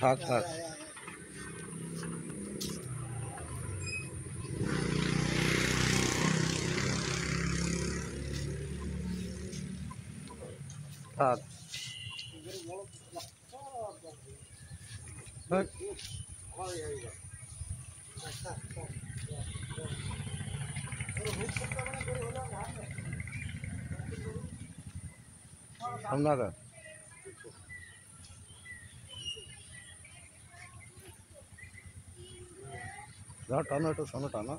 ठाक ठाक। ठाक। हमना का দাও টানো একটু শোনো টানো